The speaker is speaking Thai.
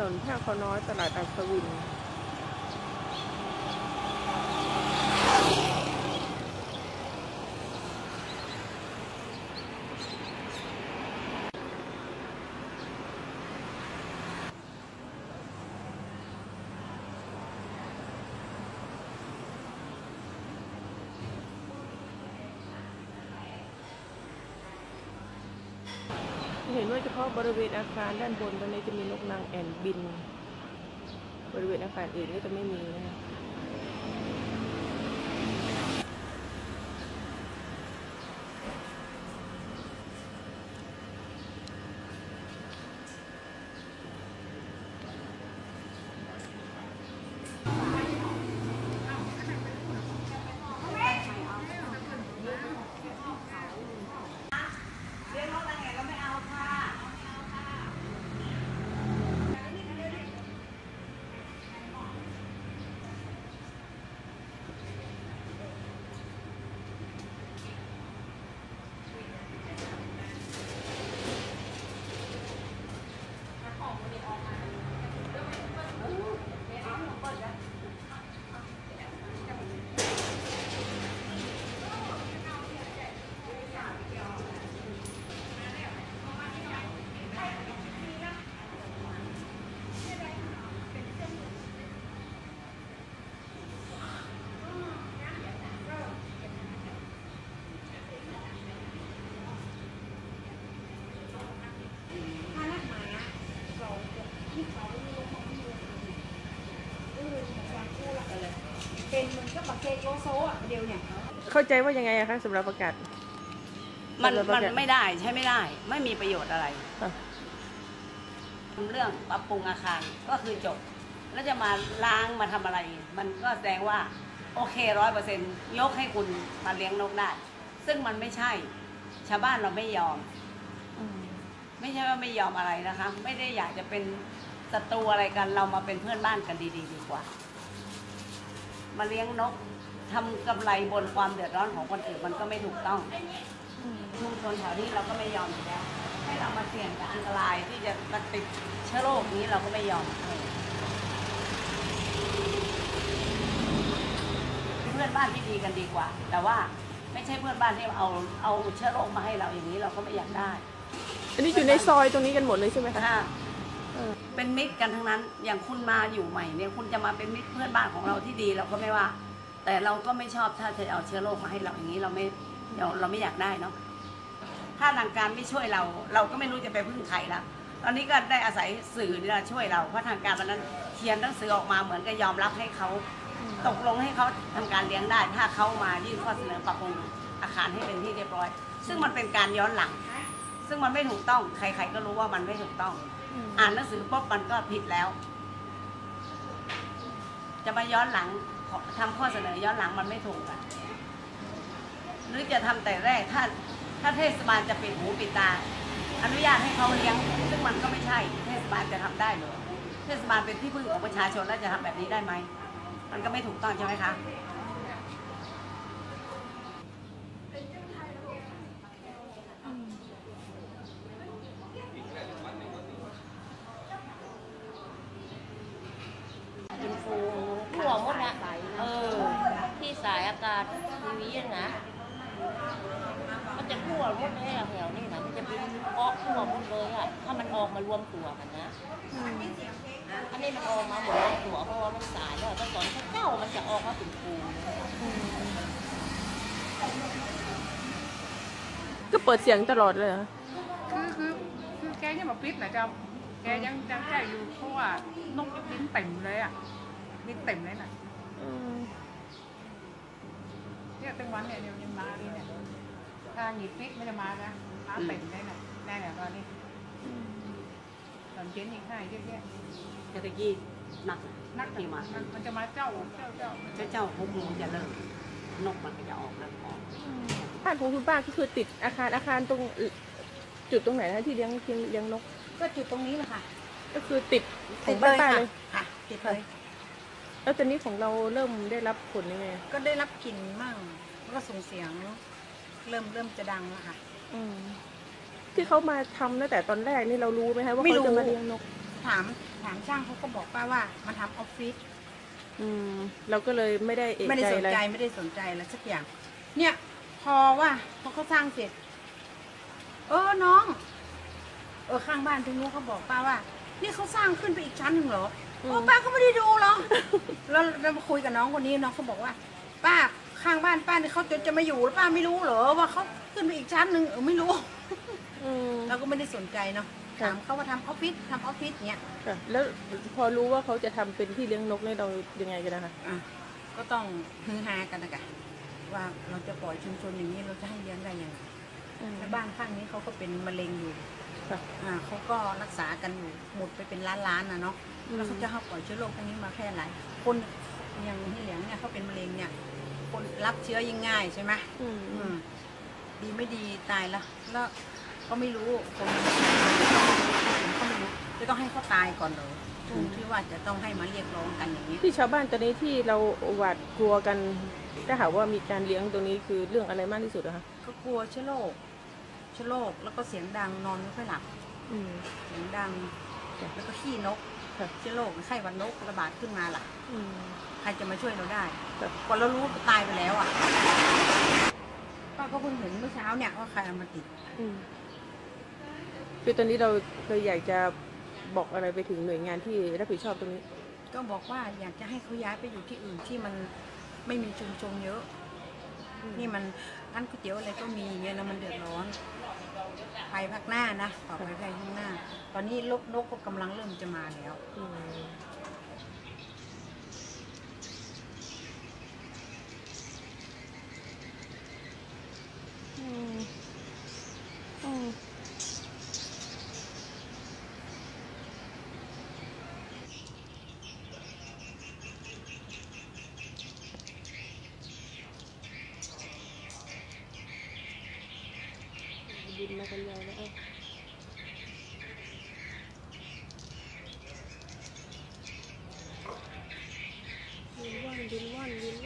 นนท่เขาน้อยตลาดอัศวิน เห็นว่าเฉพาะบริเวณอาคารด้านบนตรงนี้จะมีนกนางแอ่นบิน บริเวณอาคารอื่นก็จะไม่มีนะคะ มันก็บักเกโยโซอะเดียวเนี่ยเข้าใจว่ายังไงอะคะสำหรับประกาศ มันแล้วก็มันจะไม่ได้ใช้ไม่ได้ ไม่มีประโยชน์อะไรค่ะทำเรื่องปรับปรุงอาคารก็คือจบ แล้วจะมาล้างมาทำอะไร มันก็แสดงว่าโอเคร้อยเปอร์เซ็นยกให้คุณมาเลี้ยงนกได้ ซึ่งมันไม่ใช่ ชาวบ้านเราไม่ยอม ไม่ใช่ว่าไม่ยอมอะไรนะคะ ไม่ได้อยากจะเป็นศัตรูอะไรกันเรามาเป็นเพื่อนบ้านกันดี ๆ ดีกว่า มาเลี้ยงนกทำกำไรบนความเดือดร้อนของคนอื่นมันก็ไม่ถูกต้องชุมชนแถวนี้เราก็ไม่ยอมอยู่แล้วให้เรามาเสี่ยงกับอันตรายที่จะมาติดเชื้อโรคนี้เราก็ไม่ยอมเป็นเพื่อนบ้านที่ดีกันดีกว่า แต่ว่าไม่ใช่เพื่อนบ้านที่เอาเอาเชื้อโรคมาให้เราอย่างนี้เราก็ไม่อยากได้ อันนี้อยู่ในซอยตรงนี้กันหมดเลยใช่ไหมคะ ถ้า เป็นมิตรกันทั้งนั้น อย่างคุณมาอยู่ใหม่เนี่ยคุณจะมาเป็นมิตรเพื่อนบ้านของเราที่ดีเราก็ไม่ว่า แต่เราก็ไม่ชอบถ้าจะเอาเชื้อโรคมาให้เราอย่างนี้เราไม่เราไม่อยากได้เนาะถ้าทางการไม่ช่วยเรา เราก็ไม่รู้จะไปพึ่งใครแล้วตอนนี้ก็ได้อาศัยสื่อนี่แหละช่วยเราเพราะทางการวันนั้นเขียนหนังสือออกมาเหมือนกับยอมรับให้เขาตกลงให้เขาทำการเลี้ยงได้ ถ้าเขามายื่นข้อเสนอปรับปรุงอาคารให้เป็นที่เรียบร้อย ซึ่งมันเป็นการย้อนหลัง ซึ่งมันไม่ถูกต้อง ใคร ๆ ก็รู้ว่ามันไม่ถูกต้อง อ่านหนังสือปุ๊บมันก็ผิดแล้ว จะมาย้อนหลังขอทำข้อเสนอย้อนหลังมันไม่ถูกอะหรือจะทำแต่แรกถ้าถ้าเทศบาลจะปิดหูปิดตา อนุญาตให้เขาเลี้ยง ซึ่งมันก็ไม่ใช่ เทศบาลจะทำได้เหรอเทศบาลเป็นที่พึ่งของประชาชนแล้วจะทำแบบนี้ได้ไหมมันก็ไม่ถูกต้องใช่ไหมคะ เป็นฟูทั่วหมดนะเออ ที่สายอากาศทีวีอะนะ มันจะทั่วหมดเลยอะแถวนี้นะมันจะเป็นเกาะทั่วหมดเลยอะถ้ามันออกมารวมตัวกันนะอันนี้มันออกมาหมดรวมตัวเพราะว่ามันสายแล้วแต่ตอนเจ้ามันจะออกมาเป็นฟูก็เปิดเสียงตลอดเลยเหรอคือคือคือแกยังมาปิดนะเจ้าแกยังยังใจอยู่เพราะว่านกลิ้นเต็มเลยอะลิ้นเต็มเลยน่ะอืมเนี่ยตั้งวันเนี่ยเดี๋ยวยังมาเลยเนี่ย ถ้าหยิบปิดไม่ได้มานะมาเต็มเลยน่ะแน่เนี่ยตอนนี้ตอนเย็นอีกให้เยอะแยะเศรษฐกิจหนักนักที่มามันมันจะมาเจ้าเจ้าเจ้าเจ้าเจ้าหกโมงจะเลิกนกมันก็จะออกแล้วออกบ้านของคุณป้าก็คือติดอาคารอาคารตรงจุดตรงไหนนะที่เลี้ยงเลี้ยงเลี้ยงนก ก็จุดตรงนี้แหละค่ะ ก็คือติดขอติงดบ้านเลยป้าค่ะเลยค่ะติดเลยแล้วตอนนี้ของเราเริ่มได้รับผลยังไงก็ได้รับกลิ่นมั่งแล้วก็ส่งเสียง เริ่มเริ่มจะดังแล้วค่ะ อืมที่เขามาทำตั้งแต่ตอนแรกนี่เรารู้ไหมคะว่าไม่เขารู้จะมาเลี้ยงนกทถามถามช่างเขาก็บอกป้าว่ามาทำออฟฟิศอืม เราก็เลยไม่ได้เอกไม่ได้ใจสนอะไรใจไม่ได้สนใจอะไรสักอย่าง เนี่ย พอว่าพอเขาสร้างเสร็จ เออน้อง เออข้างบ้านตรงนู้นเขาบอกป้าว่า นี่เขาสร้างขึ้นไปอีกชั้นหนึ่งเหรออืมโอ้ป้าก็ไม่ได้ดูหรอก แล้วเรามาคุยกับน้องคนนี้น้องเขาบอกว่า ป้า ข้างบ้านป้าเนี่ยเขาจะจะมาอยู่แล้วป้าไม่รู้เหรอว่าเขาขึ้นไปอีกชั้นหนึ่งเออไม่รู้ อืม เราก็ไม่ได้สนใจเนาะค่ะ ถามเขาว่าทำออฟฟิศทำออฟฟิศเนี่ยค่ะแล้วพอรู้ว่าเขาจะทำเป็นที่เลี้ยงนกเนี่ยเรายังไงกันนะคะ อะก็ต้องฮือฮากันนะกะว่าเราจะปล่อยชุมชนอย่างนี้เราจะให้เลี้ยงได้ยังไงอืมในบ้านข้างนี้เขาก็เป็นมะเร็งอยู่ค่ะ อ่าเขาก็รักษากันอยู่หมดไปเป็นล้านล้านๆนะเนาะอืมแล้วเขาจะเข้าปล่อยเชื้อโรคพวกนี้มาแพร่หลายคนอย่างที่เหลียงเนี่ยเขาเป็นมะเร็งเนี่ย คนรับเชื้อยิ่งง่ายใช่ไหมอืมอืมดีไม่ดีตายแล้ว แล้วก็ไม่รู้คนเขาไม่รู้จะต้องให้เขาตายก่อนเลยถึงที่ว่าจะต้องให้มาเรียกร้องกันอย่างนี้ ที่ชาวบ้านตอนนี้ที่เราหวาดกลัวกัน ถ้าหากว่ามีการเลี้ยงตรงนี้คือเรื่องอะไรมากที่สุดอะคะก็กลัวเชื้อโรคเชื้อโรคแล้วก็เสียงดังนอนไม่ค่อยหลับอืม เสียงดังจ้ะแล้วก็ขี้นกค่ะ เชื้อโรคไข้หวัดนกระบาดขึ้นมาล่ะอืมใครจะมาช่วยเราได้ค่ะก่อนเรารู้ก็ตายไปแล้วอะป้าก็เพิ่งเห็นเมื่อเช้าเนี่ยว่าใครเอามาติดอืมคือตอนนี้เราเราอยากจะบอกอะไรไปถึงหน่วยงานที่รับผิดชอบตรงนี้ ก็บอกว่าอยากจะให้เขาย้ายไปอยู่ที่อื่นที่มันไม่มีชุมชนเยอะ นี่มันร้านก๋วยเตี๋ยวอะไรก็มีอย่างเงี้ยแล้วมันเดือดร้อน ภายภาคหน้านะต่อไปภายข้างหน้า ตอนนี้ลกนกก็กำลังเริ่มจะมาแล้ว อืม mà còn nhỏ nữa. Em Nhìn one, nhìn one, nhìn